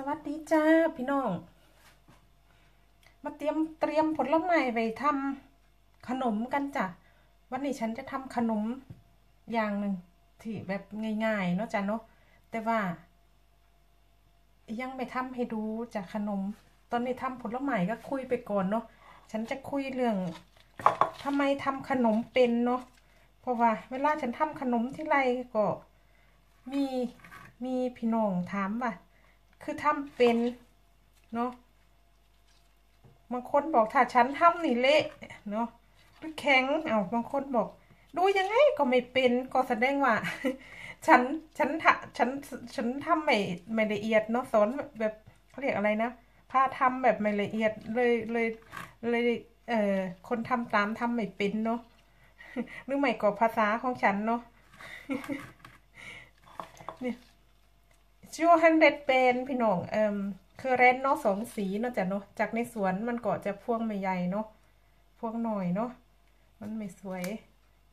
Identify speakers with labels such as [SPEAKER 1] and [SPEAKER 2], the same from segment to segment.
[SPEAKER 1] สวัสดีจ้าพี่น้อง มาเตรียมเตรียมผลไม้ไปทำขนมกันจ้ะวันนี้ฉันจะทำขนมอย่างหนึ่งที่แบบง่ายๆเนาะจ้ะเนาะแต่ว่า ยังไม่ทำให้ดูจากขนม ตอนนี้ทำผลไม้ก็คุยไปก่อนเนาะฉันจะคุยเรื่องทำไมทำขนมเป็นเนาะเพราะว่า เวลาฉันทำขนมที่ไรก็ มีมีพี่น้องถามว่า คือทำเป็นเนาะบางคนบอกถ้าฉันทำนี่เละเนาะหรือแข็งเอาบางคนบอก ดูยังไงก็ไม่เป็นก็แสดงว่า ฉันฉันทำฉันฉันทำไม่ไม่ละเอียดเนาะสอนแบบเขาเรียกอะไรนะพาทำแบบไม่ละเอียดเลยเลยเลยเอ่อคนทำตามทำไม่เป็นเนาะหรือไม่ก็ภาษาของฉันเนาะเนี่ย ชัวฮันเด็ดเป็นพี่น้องเอ่อคือเรนเนาะสองสีเนาะจ้ะเนาะจากในสวนมันก็จะพวงไม่ใหญ่เนาะพวงหน่อยเนาะมันไม่สวย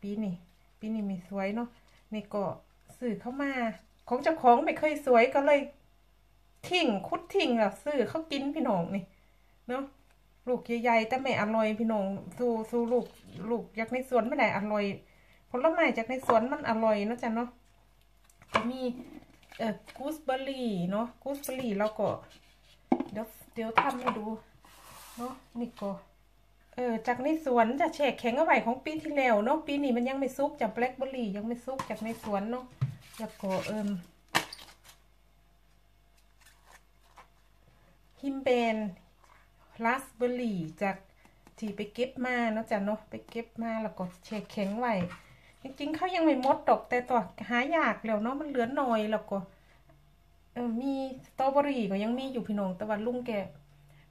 [SPEAKER 1] ปีนี้ปีนี้ไม่สวยเนาะนี่ก็สื่อเข้ามา ของเจ้าของไม่เคยสวยก็เลยทิ้งคุดทิ้งแล้วซื้อเขากินพี่น้องนี่เนาะลูกใหญ่ๆแต่ไม่อร่อยพี่น้องสู้สู้ลูกลูกจากในสวนไม่ได้อร่อยผลไม้จากในสวนมันอร่อยเนาะจ้ะเนาะจะมี เอ่อกูสเบอร์รี่เนาะกูสเบอร์รี่แล้วก็ เดี๋ยวเดี๋ยวทำให้ดูเนาะนี่ก็เออจากในสวนจะแช่แข็งเอาไว้ของปีที่แล้วเนาะปีนี้มันยังไม่ซุกจากแบล็คเบอร์รี่ยังไม่ซุกจากในสวนเนาะแล้วก็เอิมฮิมเบนราสเบอร์รี่จากที่ไปเก็บมาเนาะจ้ะเนาะไปเก็บมาแล้วก็แช่แข็งไว้ จริงๆเขายังไม่มดดอกแต่ตัวหายากแล้วเนาะมันเหลือหน่อยแล้วก็เออมีสตรอเบอรี่ก็ยังมีอยู่พี่น้องแต่ว่าลุงแก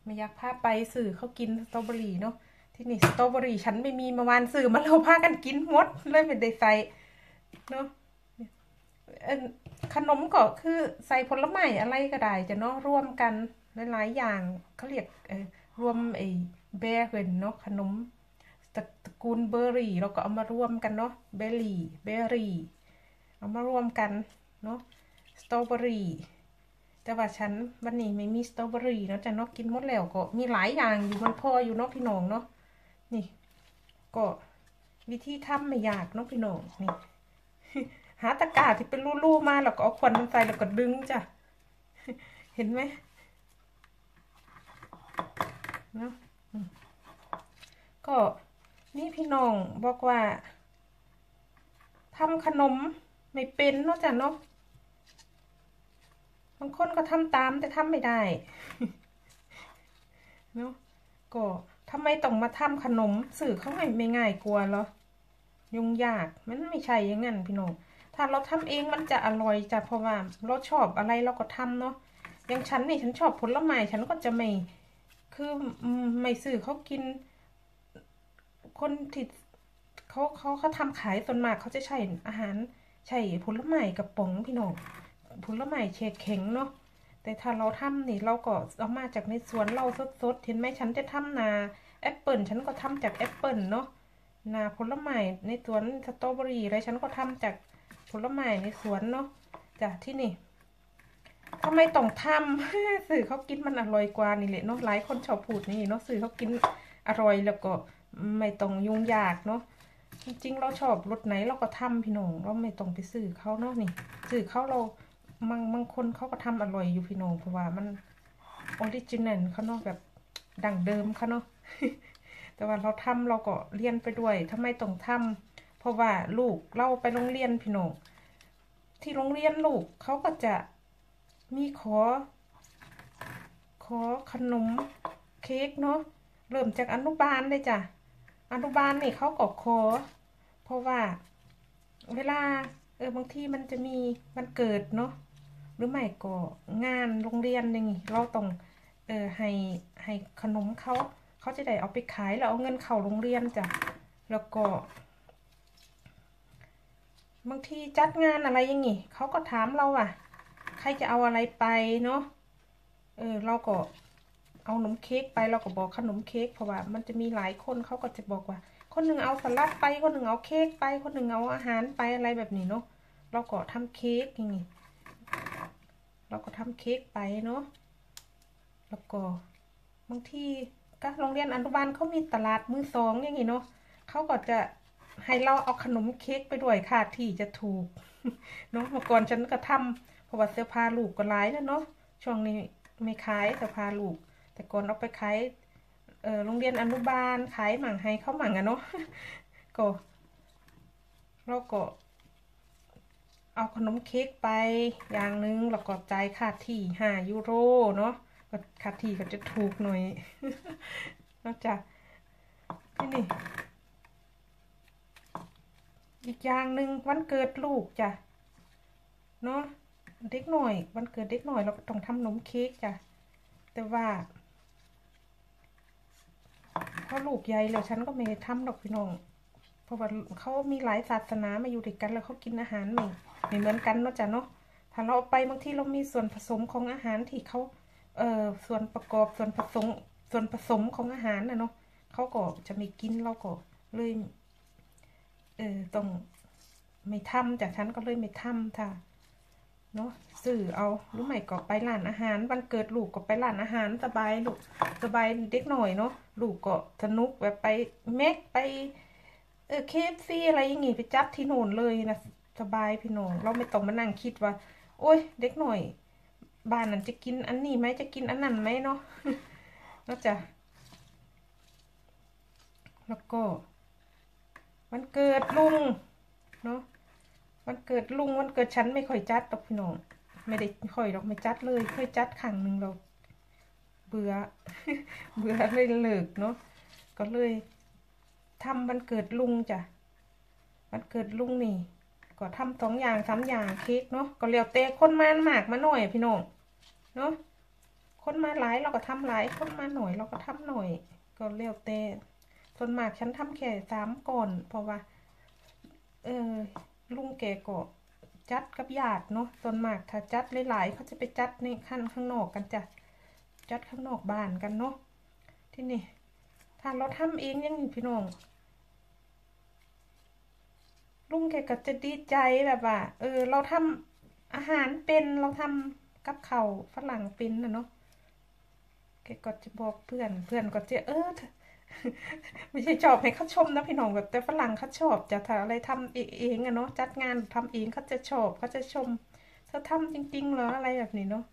[SPEAKER 1] ไม่อยากพาไปสื่อเขากินสตรอเบอรี่เนาะที่นี่สตรอเบอรี่ฉันไม่มีมาวานสื่อมาเราพากันกินมดเลยไม่ได้ใส่เนาะขนมก็คือใส่ผลไม้อะไรก็ได้จะเนาะร่วมกันหลายๆอย่างเขาเรียกรวมไอ้เบร์เกนเนาะขนม ตระกูลเบอร์รี่เราก็เอามารวมกันเนาะเบอร์รี่เบอร์รี่เอามารวมกันเนาะสตรอเบอรี่แต่ว่าฉันวันนี้ไม่มีสตรอเบอรี่เนาะจะเนาะกินหมดแล้วก็มีหลายอย่างอยู่มันพออยู่เนาะพี่น้องเนาะนี่ก็วิธีทำไม่ยากเนาะพี่น้องนี่หาตะกร้าที่เป็นรูๆมาแล้วก็เอาควันมันใส่แล้วก็ดึงจ้ะเห็นไหมเนาะก็ นี่พี่น้องบอกว่าทำขนมไม่เป็นนาะจ้ะเนาะบางคนก็ทำตามแต่ทำไม่ได้เนาะก็ทำไมต้องมาทำขนมสื่อเขาไม่ไม่ง่ายกลัวเหรอยุ่งยากมันไม่ใช่อย่างนั้นพี่น้องถ้าเราทำเองมันจะอร่อยจ้ะเพราะว่าเราชอบอะไรเราก็ทำเนาะอย่างฉันนี่ฉันชอบผลไม้ฉันก็จะไม่ คือไม่สื่อเขากิน คนที่เขาเขาเขาทำขายส่วนมากเขาจะใช้อาหารใช่ผลไม้กระป๋องพี่น้องผลไม้เชดแข็งเนาะแต่ถ้าเราทำนี่เราก็เอามาจากในสวนเราสดๆเห็นไหมฉันจะทำน้ำแอปเปิลฉันก็ทำจากแอปเปิลเนาะน้ำผลไม้ในสวนสตรอเบอรี่อะไรฉันก็ทำจากผลไม้ในสวนเนาะจากที่นี่ทำไมต้องทำซื้อเขากินมันอร่อยกว่านี่แหละเนาะหลายคนชอบพูดนี่เนาะซื้อเขากินอร่อยแล้วก็ ไม่ต้องยุ่งยากเนาะจริงๆเราชอบรสไหนเราก็ทำพี่น้องเราไม่ต้องไปซื้อเขาเนาะนี่ซื้อเขาเราบางบางคนเขาก็ทำอร่อยอยู่พี่น้องเพราะว่ามันออริจินัลเขาเนาะแบบดั่งเดิมเขาเนาะแต่ว่าเราทำเราก็เรียนไปด้วยทำไมต้องทำเพราะว่าลูกเราไปโรงเรียนพี่น้องที่โรงเรียนลูกเขาก็จะมีขอ ขอขนมเค้กเนาะเริ่มจากอนุบาลเลยจ้ะ อนุบาลนี่เขาก็ขอเพราะว่า เวลา เออบางทีมันจะมีมันเกิดเนาะหรือไม่ก็งานโรงเรียนนี่เราต้องเออให้ให้ขนมเขาเขาจะได้เอาไปขายแล้วเอาเงินเข้าโรงเรียนจ้ะแล้วก็ บางทีจัดงานอะไรอย่างงี้เขาก็ถามเราอะ ใครจะเอาอะไรไปเนาะเออเราก็ เอาขนมเค้กไปเราก็บอกขนมเค้กเพราะว่ามันจะมีหลายคนเขาก็จะบอกว่า คนหนึ่งเอาสลัดไปคนหนึ่งเอาเค้กไปคนหนึ่งเอาอาหารไปอะไรแบบนี้เนาะเราก็ทำเค้กอย่างนี้เราก็ทำเค้กไปเนาะแล้วก็บางทีก็โรงเรียนอนุบาลเขามีตลาดมือสองอย่างงี้เนาะเขาก็จะให้เราเอาขนมเค้กไปด้วยค่ะที่จะถูกเนาะเมื่อก่อนฉันก็ทำเพราะว่าเสื้อผ้าลูกก็ร้ายแล้วเนาะช่วงนี้ไม่ขายเสื้อผ้าลูก แต่ก่อนเอาไปขายโรงเรียนอนุบาลขายหมั่งให้เขาหมั่งอะเนาะก็เราก็เอาขนมเค้กไปอย่างหนึ่งแล้วก็จ่ายค่าที่ห้ายูโรเนาะก็ค่าที่ก็จะถูกหน่อยนอกจากที่นี่อีกอย่างหนึ่งวันเกิดลูกจ้ะเนาะเด็กหน่อย วันเกิดเด็กหน่อยเราก็ต้องทำขนมเค้กจ้ะแต่ว่า ราะลูกใหญ่แล้วฉันก็ไม่ได้ทำหรอกพี่น้อง เพราะว่าเขามีหลายศาสนามาอยู่ด้วยกันแล้วเขากินอาหารไม่ไม่เหมือนกันเนาะจ้ะเนาะถ้าเราเอาไปบางทีเรามีส่วนผสมของอาหารที่เขาเอ่อส่วนประกอบส่วนผสมส่วนผสมของอาหารนะเนาะเขาก็จะไม่กินเราก็เลยเออต้องไม่ทำจากฉันก็เลยไม่ทำค่ะ เนาะซื้อเอารือไม่ก็ไปร้านอาหารวันเกิดลูกก็ไปร้านอาหารสบายลูกสบายเด็กหน่อยเนาะลูกก็สนุกแบบไปแม็กไปเออเคฟซีอะไรอย่างงี้ไปจับที่โน่นเลยนะสบายพี่น้องเราไม่ต้องมานั่งคิดว่า โอ้ย เด็กหน่อย บ้านนั้นจะกินอันนี้ไหมจะกินอันนั้นไหมเนาะนอกจากแล้วก็วันเกิดลุงเนาะ วันเกิดลุงวันเกิดฉันไม่ค่อยจัดหรอกพี่น้อง ไม่ได้ค่อยหรอกไม่จัดเลยเคยจัดครั้งหนึ่งเรา เบื่อ เบื่อเลยเลิกเนาะก็เลยทำวันเกิดลุงจ้ะวันเกิดลุงนี่ ก็ทำสองอย่างสามอย่างเค้กเนาะก็เรียวเตะคนมาหมากมาหน่อยพี่น้องเนาะคนมาหลายเราก็ทำหลายคนมาหน่อยเราก็ทำหน่อย ก็เรียวเตะส่วนมากฉันทำแค่สามก่อนเพราะว่า เออ ลุงแกก็จัดกับญาติเนาะส่วนมากถ้าจัดหลายๆเขาจะไปจัดในขั้นข้างนอกกันจ้ะจัดข้างนอกบ้านกันเนาะที่นี่ถ้าเราทำเองยังพี่น้องลุงแกก็จะดีใจแบบว่า เออ เราทำอาหารเป็นเราทำกับเขาฝรั่งเป็นนะเนาะแกก็จะบอกเพื่อนเพื่อนก็จะเออ ไม่ใช่ชอบให้เขาชมนะพี่น้องแบบแต่ฝรั่งเขาชอบจะถ้าอะไรทำเองอะเนาะจัดงานทำเองเขาจะชอบเขาจะชมเธอทำจริง ๆ เหรออะไรแบบนี้เนาะ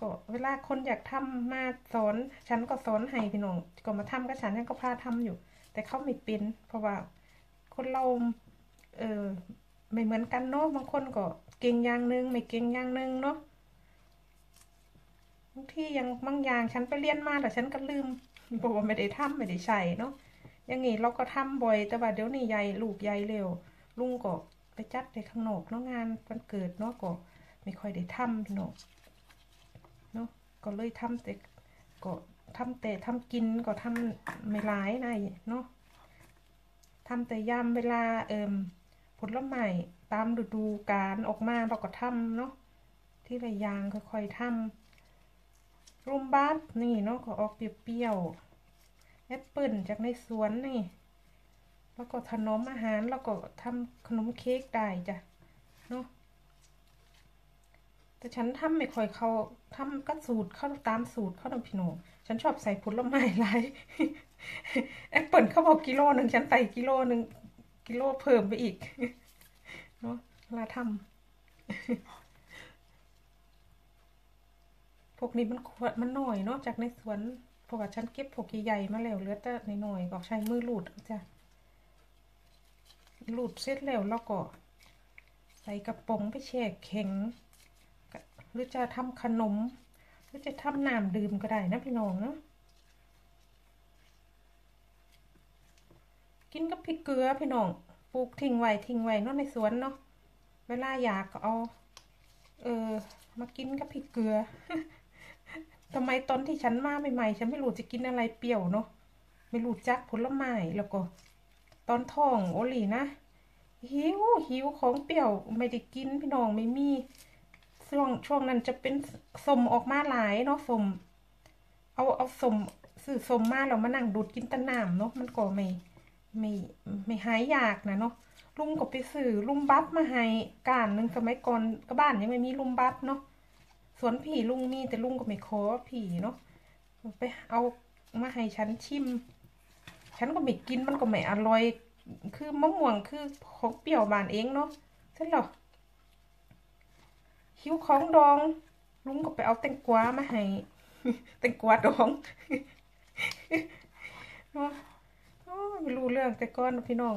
[SPEAKER 1] ก็เวลาคนอยากทำมาสอนฉันก็สอนให้พี่น้องก็มาทำกับฉันฉันก็พาทำอยู่ แต่เขาไม่เป็นเพราะว่าคนเราเออไม่เหมือนกันเนาะบางคนก็เก่งอย่างหนึ่งไม่เก่งอย่างหนึ่งเนาะบางที่ยังบางอย่างฉันไปเรียนมาแต่ฉันก็ลืม บอกว่าไม่ได้ทำไม่ได้ใส่เนาะอย่างงี้เราก็ทำบ่อย แต่ว่าเดี๋ยวนี้ใหญ่ลูกใหญ่เร็ว ลุงก็ไปจัดในข้างนอกเนาะงานวันเกิดเนาะก็ไม่ค่อยได้ทำพี่น้องเนาะก็เลยทำแต่ก็ทำแต่ทำกินก็ทำไม่หลายนะเนาะทำแต่ยามเวลาเอิมผลไม้ตามฤดูกาลออกมาเราก็ทำเนาะที่ระยางค่อยๆทำ รุมบัสนี่เนาะก็ออกเปรี้ยวๆแอปเปิลจากในสวนนี่ แล้วก็ขนมอาหารแล้วก็ทำขนมเค้กได้จ้ะเนาะแต่ฉันทำไม่ค่อยเขาทำก็สูตรเข้าตามสูตรเข้าทำพี่โนฉันชอบใส่ผลไม้หลายแอปเปิลเขาบอกกิโลหนึ่งฉันใส่กิโลหนึ่งกิโลเพิ่มไปอีกเนาะเวลาทำพ วกนี้มันขวดมันหน่อยเนาะจากในสวนเพราะว่าฉันเก็บพวกใหญ่ๆมาแล้วเหลือแต่ในหน่อยก็ใช้มือหลุดจ้ะหลุดเสร็จแล้วแล้วก็ ใส่กระป๋องไปแช่แข็ง หรือจะทำขนม หรือจะทำน้ำดื่มก็ได้นะพี่น้องเนาะกินกับพริกเกลือพี่น้องปลูกทิ้งไว้ทิ้งไว้เนาะในสวนเนาะเวลาอยากก็เอา เออมากินกับพริกเกลือ ทำไมตอนที่ฉันมาใหม่ๆฉันไม่รู้จะกินอะไรเปรี้ยวเนาะไม่รู้จักผลไม้แล้วก็ ตอนท้องโอลีนะหิวหิวของเปรี้ยวไม่ได้กินพี่น้องไม่มีช่วงช่วงนั้นจะเป็นสมออกมาหลายเนาะสม เอาเอาสมซื้อสมมาแล้วมานั่งดูดกินตะน้ำเนาะมันก็ไม่ไม่ไม่หายยากนะเนาะลุงก็ไปซื้อลุมบัฟมาให้การหนึ่งสมัยก่อนก็บ้านยังไม่มีลุมบัฟเนาะ สวนผีลุงมีแต่ลุงก็ไม่ขอผีเนาะไปเอามาให้ฉันชิม ฉันก็ไม่กินมันก็ไม่อร่อย คือมะม่วงคือของเปรี้ยวบานเองเนาะใช่หรอหิวของดอง ลุงก็ไปเอาแตงกวามาให้แตงกวาดองเนาะไม่รู้เรื่องแต่ก่อนพี่น้อง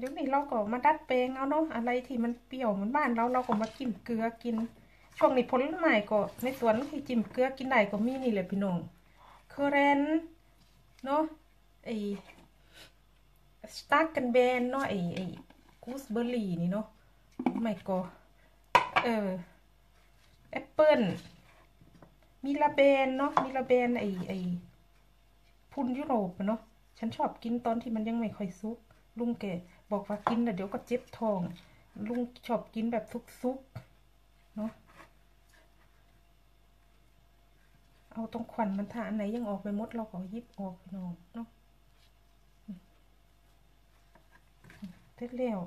[SPEAKER 1] เดี๋ยวนี้เราก็มาดัดแปลงเอาเนาะอะไรที่มันเปรี้ยวเหมือนบ้านเราเราก็มากินเกลือกิน ช่วงนี้ผลไม้ก็ในสวนที่จิ้มเกลือกินได้ก็มีนี่แหละพี่น้องเคอร์เรนเนาะไอสตาร์กันแบนเนาะไอไอกูสเบอร์รี่นี่เนาะไม่ก็เออแอปเปิลมีลาเบนเนาะมีลาเบนไอไอพุนยุโรปเนาะฉันชอบกินตอนที่มันยังไม่ค่อยซุกลุงแก บอกว่ากินแล้วเดี๋ยวก็เจ็บท้อง ลุงชอบกินแบบซุกๆ เนาะเอาตรงขวัญมันถ้าอันไหนยังออกไปมดเราก็ยิบออกน้องเนาะเสร็จแล้ว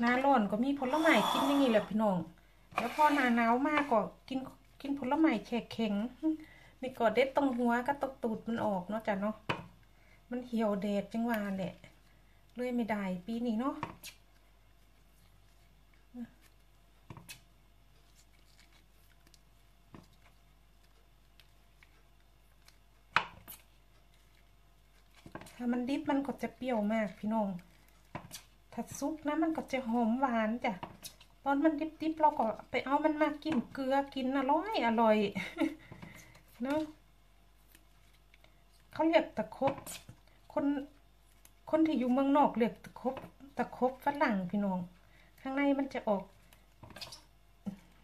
[SPEAKER 1] หน้าร้อนก็มีผลไม้กินอย่างนี้แหละพี่น้อง แล้วพอหน้าหนาวมากก็กินกินผลไม้แข็งแข็งนี่ก็เด็ดตรงหัวก็ตกตูดมันออกเนาะจ้ะเนาะ มันเหี่ยวแดดจังหวะแหละเลยไม่ได้ปีนี้เนาะถ้ามันดิบมันก็จะเปรี้ยวมากพี่น้อง ถ้าซุปนะมันก็จะหอมหวานจ้ะตอนมันดิบๆเราก็ไปเอามันมากินเกลือกินอร่อยอร่อยเนาะเขาเรียกตะคบคนคนที่อยู่เมืองนอกเรียกตะคบตะคบฝรั่งพี่น้อง ข้างในมันจะออก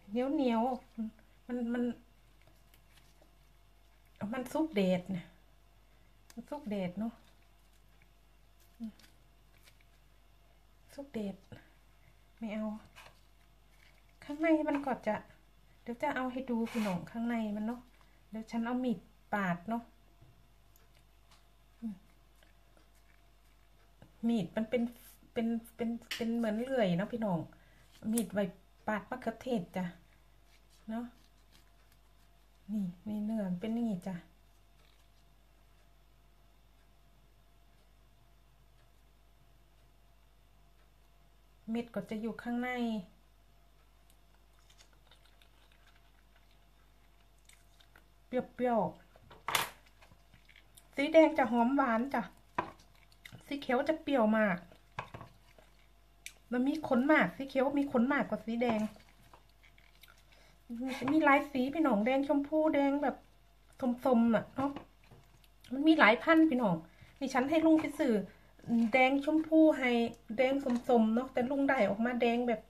[SPEAKER 1] เหนียวเหนียวมันมัน มันซุกเดดเนี่ยซุกเดดเนาะ ซุกเดดไม่เอา ข้างในมันก็จะ เดี๋ยวจะเอาให้ดูพี่น้องข้างในมันเนาะเดี๋ยวฉันเอามีดปาดเนาะมีดมันเป็นเป็นเป็นเป็นเหมือนเลื่อยเนาะพี่น้อง มีดไว้ปาดมะเขือเทศจ้ะเนาะนี่มีเนื้อเป็นอย่างนี่จ้ะ เม็ดก็จะอยู่ข้างใน เปรี้ยวๆ สีแดงจะหอมหวานจ้ะ สีเขียวจะเปรี้ยวมากมันมีขนมากสีเขียวมีขนมากกว่าสีแดง มีหลายสีพี่น้องแดงชมพูแดงแบบสมๆอะเนาะ มันมีหลายพันพี่น้อง นี่ฉันให้ลุงไปสื่อ แดงชมพูให้แดงสมๆเนาะแต่ลุงได้ออกมาแดงแบบ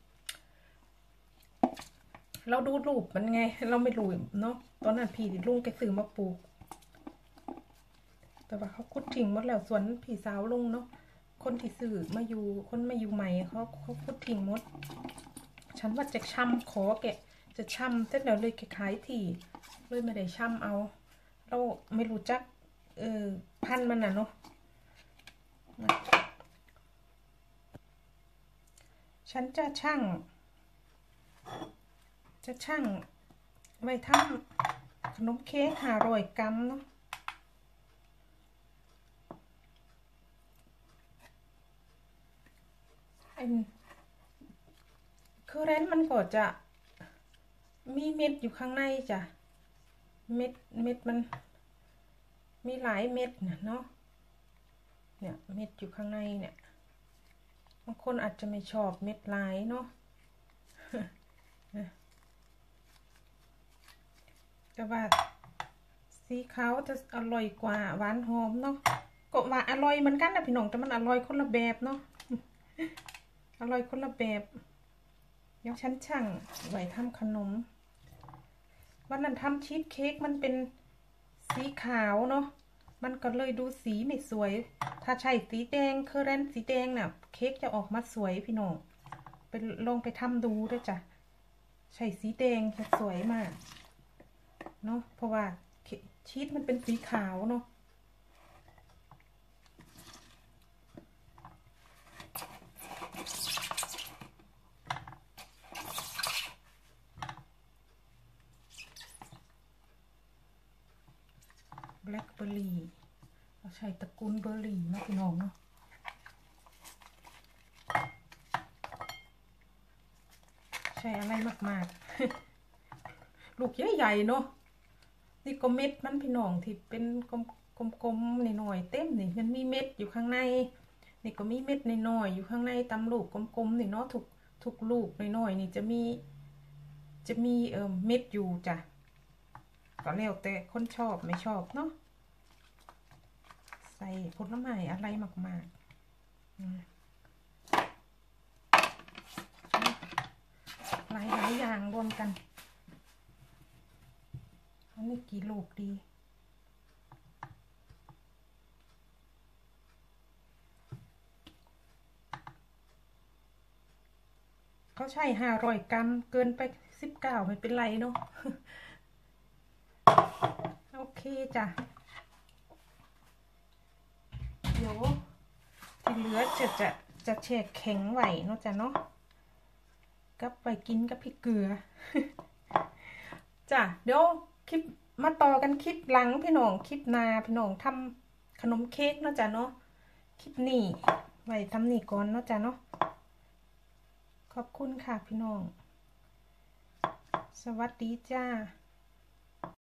[SPEAKER 1] เราดูรูปมันไง เราไม่รู้เนาะตอนนั้นพี่ลุงแกซื้อมาปลูก แต่ว่าเขาคุดทิ้งหมดแล้วสวนพี่สาวลุงเนาะคนที่ซื้อมาอยู่คนมาอยู่ใหม่เขาเขาคุดทิ้งหมด ฉันว่าจะช่ำขอแกะจะช่ำเสร็จแล้วเลยแกขายที่เลยไม่ได้ช่ำเอา เราไม่รู้จักเออพันมันน่ะเนาะ ฉันจะช่าง จะช่าง ไว้ทำขนมเค้กห้ารอยกรัมเนาะคือเรนมันก็จะมีเม็ดอยู่ข้างในจ้ะ เม็ดเม็ดมัน มีหลายเม็ดเนาะ เนี่ยเม็ดอยู่ข้างในเนี่ย บางคนอาจจะไม่ชอบเม็ดลายเนาะแต่ว่าสีขาวจะอร่อยกว่าหวานหอมเนาะก็ว่าอร่อยเหมือนกันนะพี่น้องแต่มันอร่อยคนละแบบเนาะอร่อยคนละแบบเดี๋ยวฉันช่างไหวทำขนม วันนั้นทำชีสเค้กมันเป็นสีขาวเนาะ มันก็เลยดูสีไม่สวย ถ้าใช้สีแดงเคอร์เรนสีแดงเนี่ยเค้กจะออกมาสวยพี่น้องเปลงไปทำดูด้วยจ้ะ ใช้สีแดงจะสวยมาก เนาะเพราะว่าชีสมันเป็นสีขาวเนาะ แบล็คเบอร์รี่เราใช้ตระกูลเบอร์รี่นะพี่น้องเนาะใช่อะไรมากๆ ลูกใหญ่ๆเนาะนี่ก็เม็ดมันพี่น้องที่เป็นกลมๆหน่อยๆเต็มนี่มันมีเม็ดอยู่ข้างในนี่ก็มีเม็ดหน่อยๆอยู่ข้างในตำลูกกลมๆนี่เนาะทุกทุกลูกหน่อยๆนี่จะมี จะมีเอ่อเม็ดอยู่จ้ะ ก็แล้วแต่คนชอบไม่ชอบเนาะใส่ผลไม้อะไรมากๆหลายหลายอย่างรวมกันอันนี้กี่ลูกดีเขาใช่ห้าร้อยกรัมเกินไปสิบเก้าไม่เป็นไรเนาะ โอเคจ้ะเดี๋ยวที่เหลือจะจะจะแช่แข็งไหวเนาะจ้ะเนาะกับไปกินกับพริกเกลือจ้ะเดี๋ยวคลิปมาต่อกันคลิปหลังพี่น้องคลิปนาพี่น้องทำขนมเค้กเนาะจ้ะเนาะคลิปนี้ไว้ทำนี่ก่อนเนาะจ้ะเนาะขอบคุณค่ะพี่น้อง สวัสดีจ้า